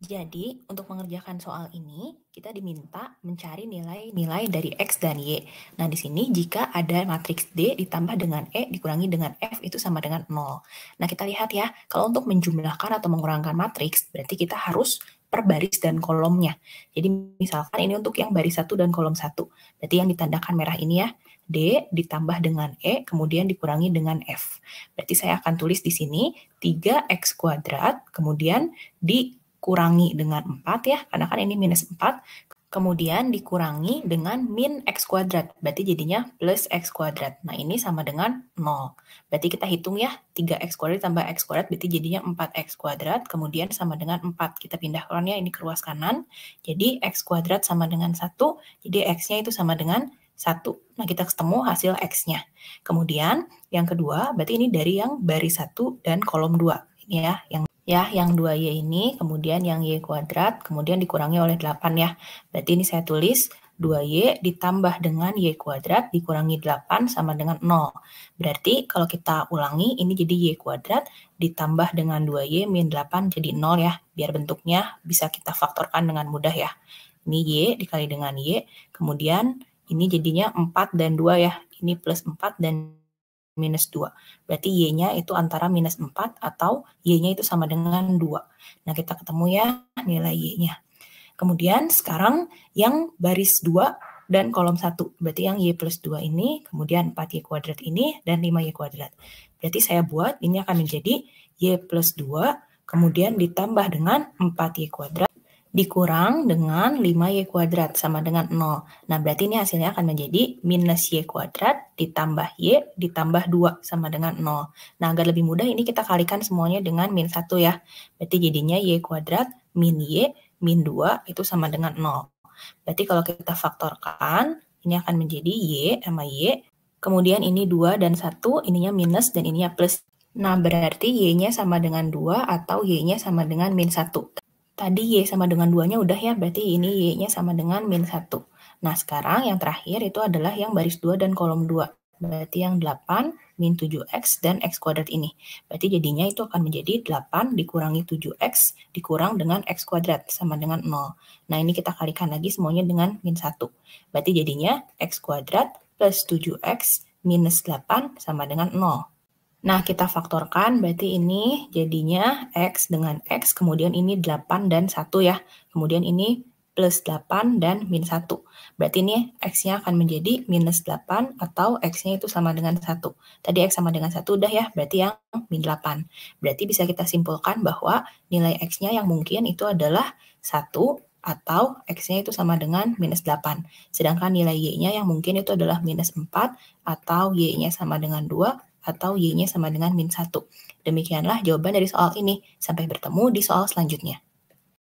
Jadi, untuk mengerjakan soal ini, kita diminta mencari nilai-nilai dari X dan Y. Nah, di sini jika ada matriks D ditambah dengan E dikurangi dengan F itu sama dengan 0. Nah, kita lihat ya, kalau untuk menjumlahkan atau mengurangkan matriks, berarti kita harus per baris dan kolomnya. Jadi, misalkan ini untuk yang baris 1 dan kolom 1. Berarti yang ditandakan merah ini ya, D ditambah dengan E, kemudian dikurangi dengan F. Berarti saya akan tulis di sini 3X kuadrat, kemudian di kurangi dengan 4 ya, karena kan ini minus 4. Kemudian dikurangi dengan min X kuadrat, berarti jadinya plus X kuadrat. Nah, ini sama dengan 0. Berarti kita hitung ya, 3X kuadrat tambah X kuadrat, berarti jadinya 4X kuadrat, kemudian sama dengan 4. Kita pindahkan ya, ini ke ruas kanan. Jadi, X kuadrat sama dengan 1, jadi X-nya itu sama dengan 1. Nah, kita ketemu hasil X-nya. Kemudian, yang kedua, berarti ini dari yang baris 1 dan kolom 2. Ini ya, yang ya yang 2Y ini, kemudian yang Y kuadrat, kemudian dikurangi oleh 8 ya. Berarti ini saya tulis 2Y ditambah dengan Y kuadrat dikurangi 8 sama dengan 0. Berarti kalau kita ulangi, ini jadi Y kuadrat ditambah dengan 2Y min 8 jadi 0 ya. Biar bentuknya bisa kita faktorkan dengan mudah ya. Ini Y dikali dengan Y, kemudian ini jadinya 4 dan 2 ya. Ini plus 4 dan minus 2. Berarti Y-nya itu antara minus 4 atau Y-nya itu sama dengan 2. Nah, kita ketemu ya nilai Y-nya. Kemudian sekarang yang baris 2 dan kolom 1. Berarti yang Y plus 2 ini, kemudian 4Y kuadrat ini, dan 5Y kuadrat. Berarti saya buat ini akan menjadi Y plus 2, kemudian ditambah dengan 4Y kuadrat dikurang dengan 5y kuadrat sama dengan 0. Nah, berarti ini hasilnya akan menjadi minus y kuadrat ditambah y ditambah 2 sama dengan 0. Nah, agar lebih mudah ini kita kalikan semuanya dengan min 1 ya. Berarti jadinya y kuadrat min y min 2 itu sama dengan 0. Berarti kalau kita faktorkan, ini akan menjadi y sama y. Kemudian ini 2 dan 1, ininya minus dan ininya plus. Nah, berarti y-nya sama dengan 2 atau y-nya sama dengan min 1. Tadi Y sama dengan 2-nya udah ya, berarti ini Y-nya sama dengan min 1. Nah, sekarang yang terakhir itu adalah yang baris 2 dan kolom 2. Berarti yang 8 min 7X dan X kuadrat ini. Berarti jadinya itu akan menjadi 8 dikurangi 7X dikurang dengan X kuadrat sama dengan 0. Nah, ini kita kalikan lagi semuanya dengan min 1. Berarti jadinya X kuadrat plus 7X minus 8 sama dengan 0. Nah, kita faktorkan berarti ini jadinya X dengan X, kemudian ini 8 dan 1 ya. Kemudian ini plus 8 dan min 1. Berarti ini X-nya akan menjadi minus 8 atau X-nya itu sama dengan 1. Tadi X sama dengan 1 udah ya, berarti yang min 8. Berarti bisa kita simpulkan bahwa nilai X-nya yang mungkin itu adalah 1 atau X-nya itu sama dengan minus 8. Sedangkan nilai Y-nya yang mungkin itu adalah minus 4 atau Y-nya sama dengan 2 atau Y-nya sama dengan min 1. Demikianlah jawaban dari soal ini. Sampai bertemu di soal selanjutnya.